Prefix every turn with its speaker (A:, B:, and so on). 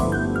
A: oh.